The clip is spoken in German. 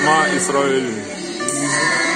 Schma Israel.